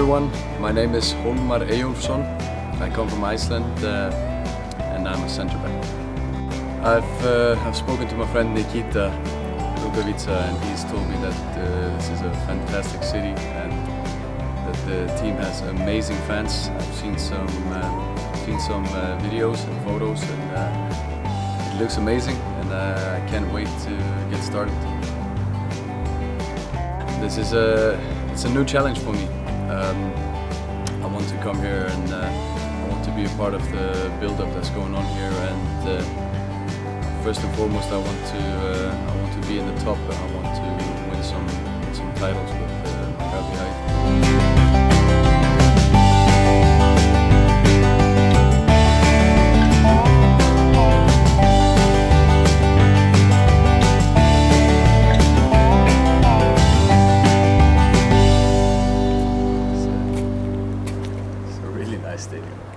Everyone, my name is Holmar Eyjolfsson. I come from Iceland uh, and I'm a centre back. I've, uh, I've spoken to my friend Nikita Rukavytsya and he's told me that uh, this is a fantastic city and that the team has amazing fans. I've seen some, uh, seen some uh, videos and photos and uh, it looks amazing and I can't wait to get started. This is a, it's a new challenge for me. Um, I want to come here and uh, I want to be a part of the build-up that's going on here. And uh, first and foremost, I want to uh, I want to be in the top. and I want to win some some titles with stadium.